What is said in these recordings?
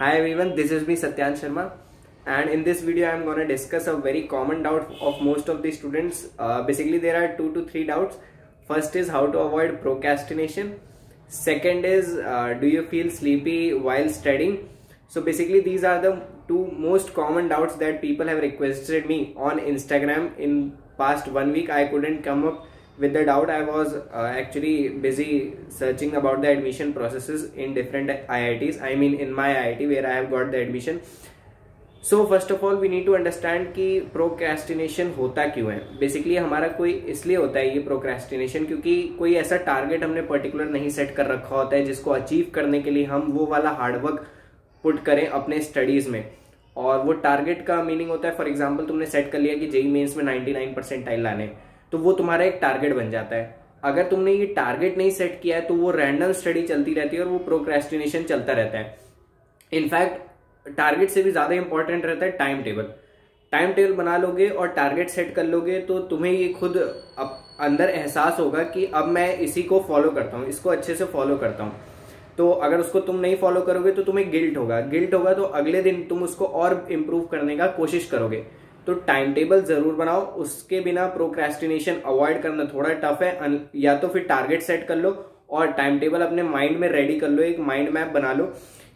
Hi everyone, this is me Satyan Sharma and in this video I am going to discuss a very common doubt of most of the students. Uh, basically there are two to three doubts. First is how to avoid procrastination. Second is uh, do you feel sleepy while studying? So basically these are the two most common doubts that people have requested me on Instagram in past one week. I couldn't come up with the doubt i was uh, actually busy searching about the admission processes in different iits i mean in my iit where i have got the admission. So first of all we need to understand कि procrastination होता क्यों है? Basically हमारा कोई इसलिए होता है ये प्रोक्रेस्टिनेशन क्योंकि कोई ऐसा टारगेट हमने पर्टिकुलर नहीं सेट कर रखा होता है जिसको अचीव करने के लिए हम वो वाला हार्डवर्क पुट करें अपने स्टडीज़ में। और वो टारगेट का मीनिंग होता है फॉर एग्ज़ाम्पल तुमने सेट कर लिया कि जेई मेन्स में 99 परसेंट टाइल लाने। तो वो तुम्हारा एक टारगेट बन जाता है। अगर तुमने ये टारगेट नहीं सेट किया है तो वो रैंडम स्टडी चलती रहती है और वो प्रोक्रेस्टिनेशन चलता रहता है। इनफैक्ट टारगेट से भी ज़्यादा इंपॉर्टेंट रहता है टाइम टेबल टाइम टेबल बना लोगे और टारगेट सेट कर लोगे तो तुम्हें ये खुद अंदर एहसास होगा कि अब मैं इसी को फॉलो करता हूँ, इसको अच्छे से फॉलो करता हूँ। तो अगर उसको तुम नहीं फॉलो करोगे तो तुम्हें गिल्ट होगा। गिल्ट होगा तो अगले दिन तुम उसको और इम्प्रूव करने का कोशिश करोगे। तो टाइम टेबल ज़रूर बनाओ, उसके बिना प्रोक्रेस्टिनेशन अवॉइड करना थोड़ा टफ है या तो फिर टारगेट सेट कर लो और टाइम टेबल अपने माइंड में रेडी कर लो, एक माइंड मैप बना लो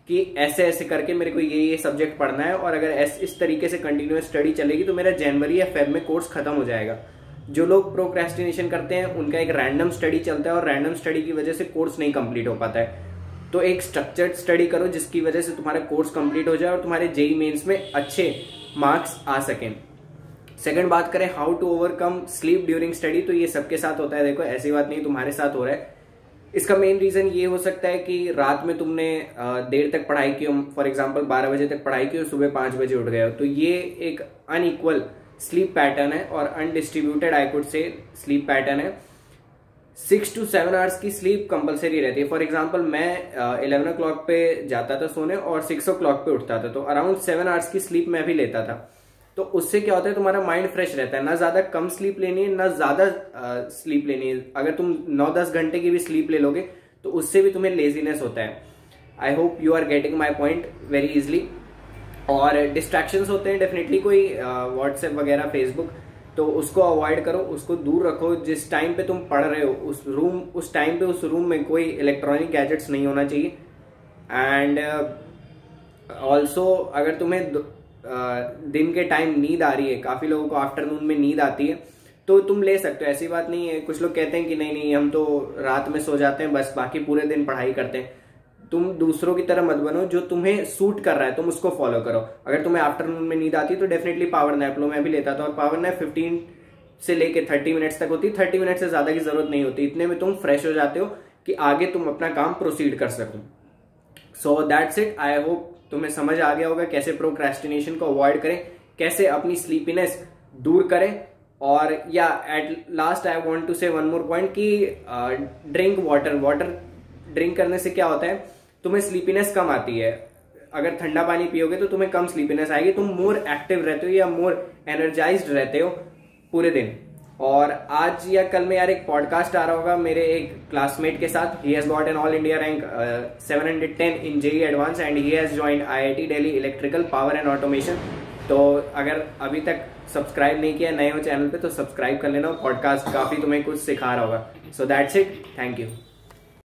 कि ऐसे ऐसे करके मेरे को ये ये सब्जेक्ट पढ़ना है और अगर इस तरीके से कंटिन्यूस स्टडी चलेगी तो मेरा जनवरी या फेब में कोर्स खत्म हो जाएगा। जो लोग प्रोक्रेस्टिनेशन करते हैं, उनका एक रैंडम स्टडी चलता है और रैंडम स्टडी की वजह से कोर्स नहीं कंप्लीट हो पाता है। तो एक स्ट्रक्चर्ड स्टडी करो, जिसकी वजह से तुम्हारा कोर्स कंप्लीट हो जाए और तुम्हारे जेई मेन्स में अच्छे मार्क्स आ सकें। सेकंड बात करें how to overcome sleep during study तो ये सबके साथ होता है। देखो, ऐसी बात नहीं, तुम्हारे साथ हो रहा है। इसका मेन रीजन ये हो सकता है कि रात में तुमने देर तक पढ़ाई की फॉर एग्ज़ाम्पल बारह बजे तक पढ़ाई की और सुबह पाँच बजे उठ गए हो। तो ये एक अनइक्वल स्लीप पैटर्न है और undistributed I could say sleep pattern है। सिक्स टू सेवन आवर्स की स्लीप कंपलसरी रहती है। फॉर एग्ज़ाम्पल मैं इलेवन ओ क्लॉक पे जाता था सोने और सिक्स ओ क्लॉक पे उठता था तो अराउंड सेवन आवर्स की स्लीप मैं भी लेता था। तो उससे क्या होता है, तुम्हारा माइंड फ्रेश रहता है। ना ज़्यादा कम स्लीप लेनी है, ना ज़्यादा स्लीप लेनी है। अगर तुम नौ दस घंटे की भी स्लीप ले लोगे तो उससे भी तुम्हें लेजीनेस होता है। I hope you are getting my point very easily और डिस्ट्रैक्शन होते हैं डेफिनेटली कोई व्हाट्सएप वगैरह फेसबुक तो उसको अवॉइड करो उसको दूर रखो। जिस टाइम पे तुम पढ़ रहे हो उस रूम उस टाइम पे उस रूम में कोई इलेक्ट्रॉनिक गैजेट्स नहीं होना चाहिए। एंड ऑल्सो uh, अगर तुम्हें uh, दिन के टाइम नींद आ रही है काफ़ी लोगों को आफ्टरनून में नींद आती है तो तुम ले सकते हो। ऐसी बात नहीं है कुछ लोग कहते हैं कि नहीं नहीं हम तो रात में सो जाते हैं बस बाकी पूरे दिन पढ़ाई करते हैं। तुम दूसरों की तरह मत बनो जो तुम्हें सूट कर रहा है, तुम उसको फॉलो करो। अगर तुम्हें आफ्टरनून में नींद आती तो डेफिनेटली पावर नैप लो, मैं भी लेता था, और पावर नैप फिफ्टीन से लेके थर्टी मिनट्स तक होती। थर्टी मिनट से ज़्यादा की ज़रूरत नहीं होती। इतने में तुम फ्रेश हो जाते हो कि आगे तुम अपना काम प्रोसीड कर सको। So that's it I hope तुम्हें समझ आ गया होगा कैसे प्रोक्रेस्टिनेशन को अवॉइड करें, कैसे अपनी स्लीपीनेस दूर करें, और या at last I want to say one more point कि ड्रिंक वाटर वाटर ड्रिंक करने से क्या होता है, तुम्हें स्लीपीनेस कम आती है। अगर ठंडा पानी पियोगे तो तुम्हें कम स्लीपीनेस आएगी, तुम मोर एक्टिव रहते हो या मोर एनर्जाइज रहते हो पूरे दिन। और आज या कल में यार एक पॉडकास्ट आ रहा होगा मेरे एक क्लासमेट के साथ। He has got an all India rank 710 in JEE advance and he has joined IIT Delhi electrical power and automation तो अगर अभी तक सब्सक्राइब नहीं किया, नए हो चैनल पे तो सब्सक्राइब कर लेना पॉडकास्ट काफ़ी तुम्हें कुछ सिखा रहा होगा। So that's it thank you